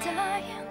dying.